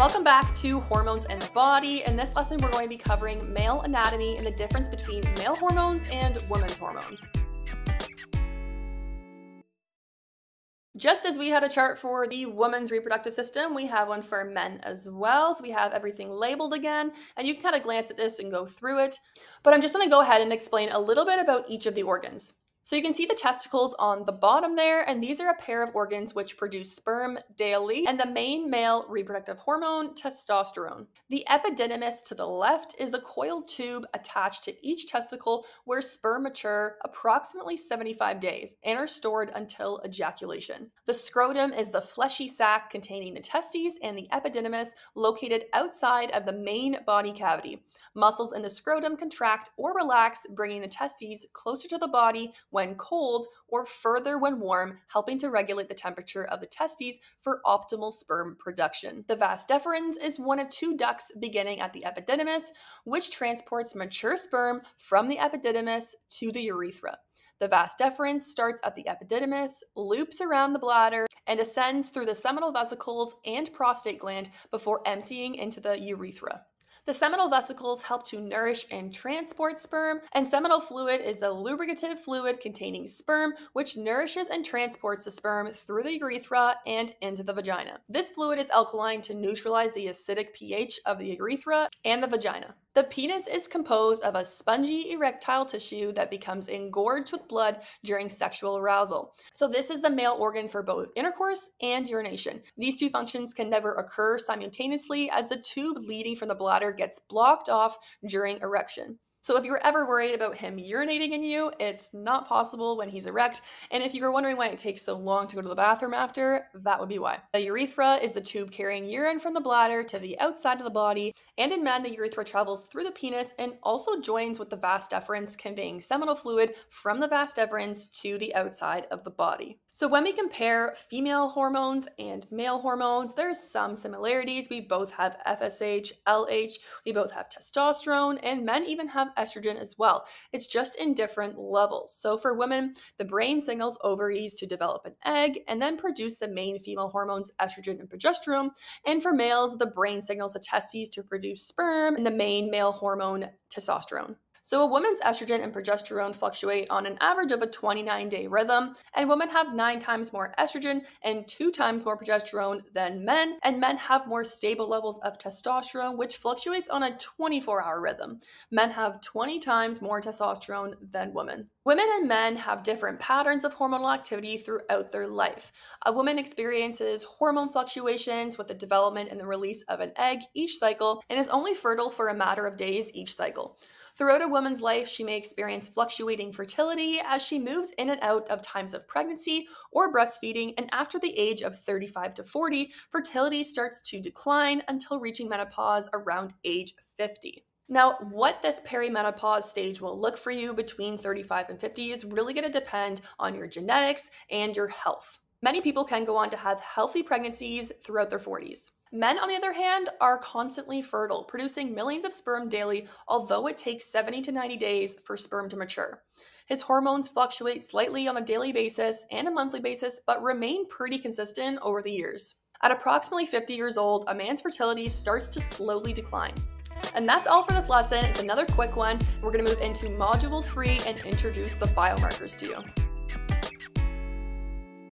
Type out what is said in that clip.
Welcome back to Hormones and the Body. In this lesson, we're going to be covering male anatomy and the difference between male hormones and women's hormones. Just as we had a chart for the woman's reproductive system, we have one for men as well. So we have everything labeled again, and you can kind of glance at this and go through it. But I'm just going to go ahead and explain a little bit about each of the organs. So you can see the testicles on the bottom there, and these are a pair of organs which produce sperm daily, and the main male reproductive hormone, testosterone. The epididymis to the left is a coiled tube attached to each testicle where sperm mature approximately 75 days and are stored until ejaculation. The scrotum is the fleshy sac containing the testes and the epididymis located outside of the main body cavity. Muscles in the scrotum contract or relax, bringing the testes closer to the body when cold or further when warm, helping to regulate the temperature of the testes for optimal sperm production. The vas deferens is one of two ducts beginning at the epididymis, which transports mature sperm from the epididymis to the urethra. The vas deferens starts at the epididymis, loops around the bladder, and ascends through the seminal vesicles and prostate gland before emptying into the urethra. The seminal vesicles help to nourish and transport sperm, and seminal fluid is the lubricative fluid containing sperm, which nourishes and transports the sperm through the urethra and into the vagina. This fluid is alkaline to neutralize the acidic pH of the urethra and the vagina. The penis is composed of a spongy erectile tissue that becomes engorged with blood during sexual arousal. So, this is the male organ for both intercourse and urination. These two functions can never occur simultaneously as the tube leading from the bladder gets blocked off during erection. So if you were ever worried about him urinating in you, it's not possible when he's erect. And if you were wondering why it takes so long to go to the bathroom after, that would be why. The urethra is the tube carrying urine from the bladder to the outside of the body, and in men, the urethra travels through the penis and also joins with the vas deferens, conveying seminal fluid from the vas deferens to the outside of the body. So, when we compare female hormones and male hormones, there's some similarities. We both have FSH, LH, we both have testosterone, and men even have estrogen as well. It's just in different levels. So, for women, the brain signals ovaries to develop an egg and then produce the main female hormones, estrogen and progesterone. And for males, the brain signals the testes to produce sperm and the main male hormone, testosterone. So, a woman's estrogen and progesterone fluctuate on an average of a 29 day rhythm, and women have nine times more estrogen and two times more progesterone than men, and men have more stable levels of testosterone, which fluctuates on a 24 hour rhythm. Men have 20 times more testosterone than women. Women and men have different patterns of hormonal activity throughout their life. A woman experiences hormone fluctuations with the development and the release of an egg each cycle and is only fertile for a matter of days each cycle. Throughout a woman's life, she may experience fluctuating fertility as she moves in and out of times of pregnancy or breastfeeding, and after the age of 35 to 40, fertility starts to decline until reaching menopause around age 50. Now, what this perimenopause stage will look for you between 35 and 50 is really going to depend on your genetics and your health. Many people can go on to have healthy pregnancies throughout their 40s. Men, on the other hand, are constantly fertile, producing millions of sperm daily, although it takes 70 to 90 days for sperm to mature. His hormones fluctuate slightly on a daily basis and a monthly basis, but remain pretty consistent over the years. At approximately 50 years old, a man's fertility starts to slowly decline. And that's all for this lesson. It's another quick one. We're going to move into Module 3 and introduce the biomarkers to you.